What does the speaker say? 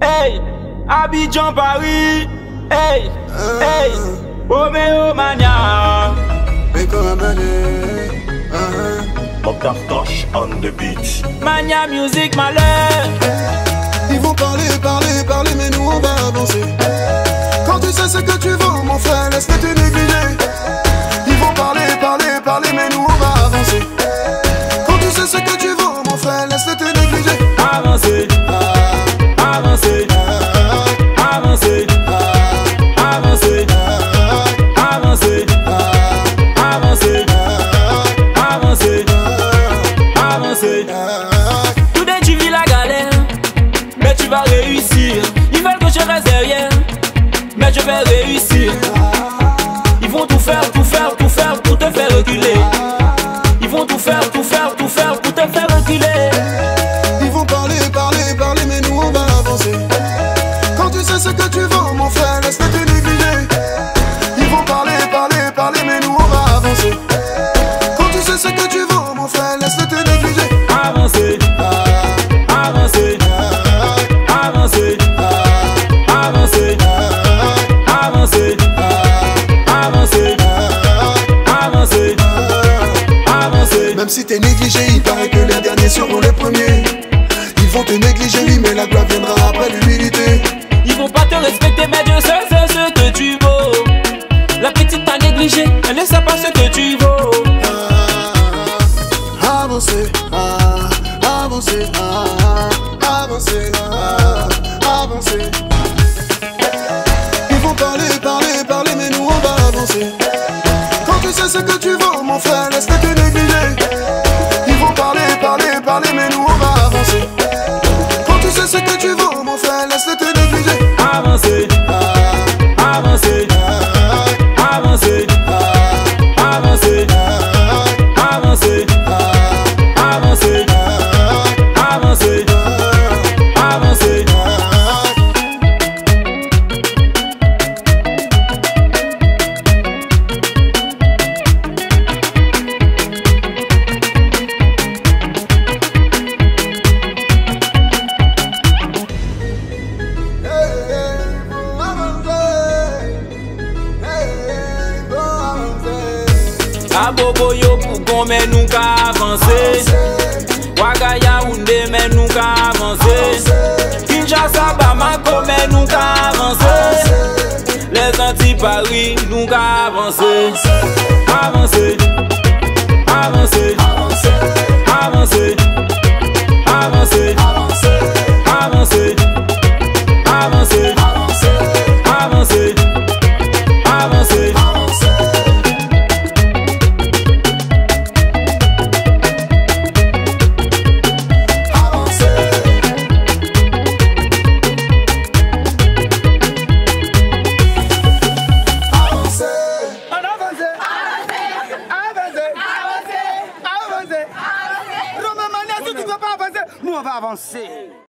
Hey, Abidjan, Paris. Hey, hey, Romeo Mania. Mokhtar Tosh on the beat. Mania Music Malheur. Ils vont parler, parler, parler, mais nous on va avancer. Tu vas réussir. Ils veulent que je reste derrière, mais je vais réussir. Ils vont tout faire, tout faire, tout faire pour te faire reculer. Même si t'es négligé, il paraît que les derniers seront les premiers. Ils vont te négliger, oui, mais la gloire viendra après l'humilité. Ils vont pas te respecter, mais Dieu sait ce que tu vaux. La petite t'a négligé, elle ne sait pas ce que tu vaux. Ah, avancer, ah, avancer, ah, avancer, ah, avancer. Ils vont parler, parler, parler, mais nous on va avancer. Quand tu sais ce que tu veux, mon frère, va. Quand tu sais ce que tu veux, mon frère, laisse-les te La bobo yo pou kon men nou ka avanse. Waga yaounde men nou ka avanse. Kinshasa Bamako men nou ka avanse. Les Antiparis nou ka avanse avanse. Avanse Avanse Avanse. On va avancer.